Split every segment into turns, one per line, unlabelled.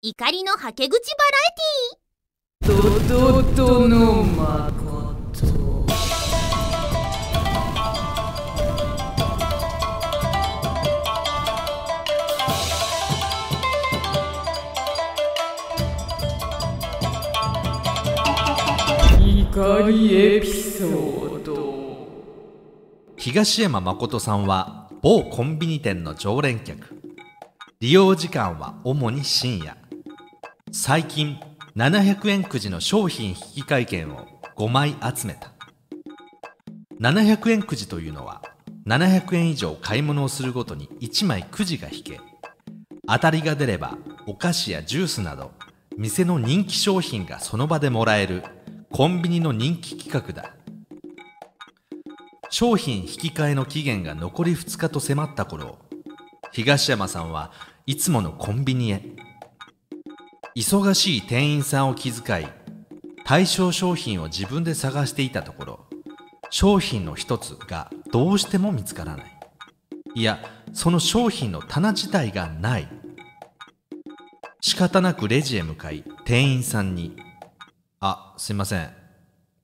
怒りのはけ口バ
ラエティー。ドドドのまこと怒りエピソード。
東山誠さんは某コンビニ店の常連客。利用時間は主に深夜最近700円くじの商品引換券を5枚集めた。700円くじというのは700円以上買い物をするごとに1枚くじが引け当たりが出ればお菓子やジュースなど店の人気商品がその場でもらえるコンビニの人気企画だ。商品引き換えの期限が残り2日と迫った頃東山さんはいつものコンビニへ。忙しい店員さんを気遣い対象商品を自分で探していたところ商品の一つがどうしても見つからない。いやその商品の棚自体がない。仕方なくレジへ向かい店員さんに「あすいません。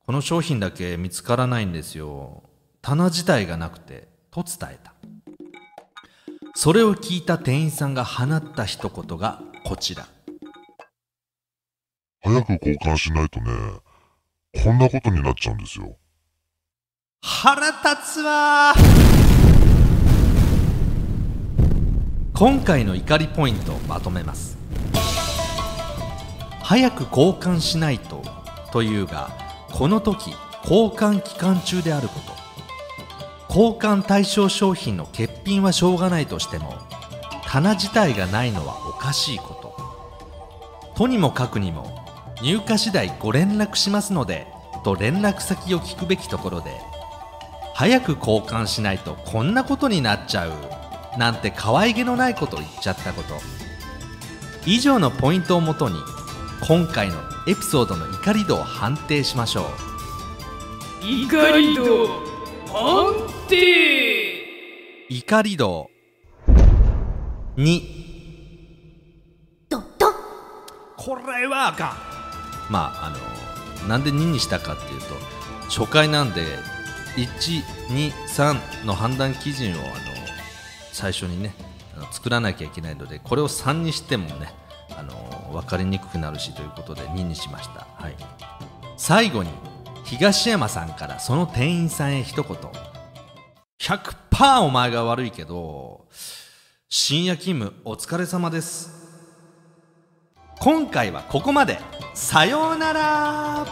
この商品だけ見つからないんですよ。棚自体がなくて」と伝えた。それを聞いた店員さんが放った一言がこちら。
早く交換しないとね、こんなことになっちゃうんですよ。
腹立つわ今回の怒りポイントをまとめます。早く交換しないとというがこの時交換期間中であること。交換対象商品の欠品はしょうがないとしても棚自体がないのはおかしいこと。とにもかくにも入荷次第ご連絡しますのでと連絡先を聞くべきところで早く交換しないとこんなことになっちゃうなんて可愛げのないことを言っちゃったこと。以上のポイントをもとに今回のエピソードの怒り度を判定しましょう。
怒り度判定。
怒り度。2
ドド
これはあかんまああのなんで2にしたかっていうと初回なんで123の判断基準をあの最初にね作らなきゃいけないのでこれを3にしてもねあの分かりにくくなるしということで2にしました、はい、最後に東山さんからその店員さんへ一言。100%お前が悪いけど深夜勤務お疲れ様です。今回はここまで。さようなら。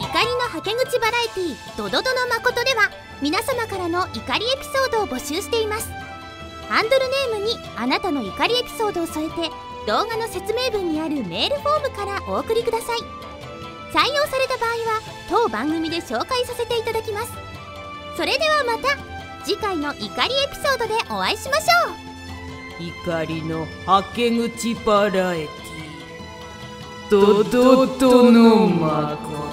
怒りのはけ口バラエティードドドの誠では皆様からの怒りエピソードを募集しています。ハンドルネームにあなたの怒りエピソードを添えて動画の説明文にあるメールフォームからお送りください。採用された場合は当番組で紹介させていただきます。それではまた次回の怒りエピソードでお会いしましょう。
怒りのはけ口バラエティドドドのまこ